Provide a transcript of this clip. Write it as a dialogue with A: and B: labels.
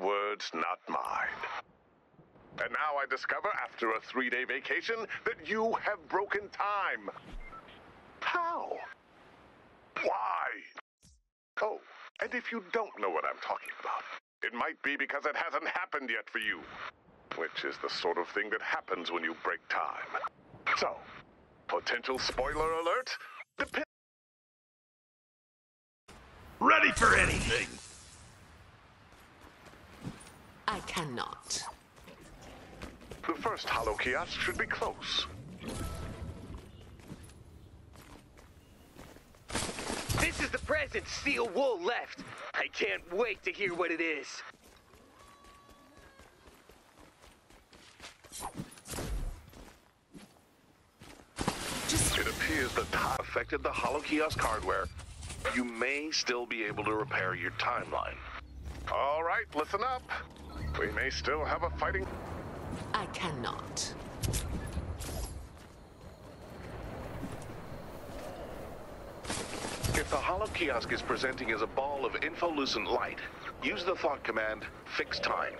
A: yours, not mine. And now I discover, after a three day vacation, that you have broken time. How? Why? Oh, and if you don't know what I'm talking about, it might be because it hasn't happened yet for you. Which is the sort of thing that happens when you break time. So, potential spoiler alert?
B: Ready for anything!
C: I cannot.
A: the first hollow kiosk should be close.
D: This is the present Steel Wool left. I can't wait to hear what it is.
C: Just
E: It appears that time affected the hollow kiosk hardware. You may still be able to repair your timeline.
A: All right, listen up. We may still have a fighting.
C: I cannot.
E: If the hollow kiosk is presenting as a ball of infolucent light, use the thought command, fix time.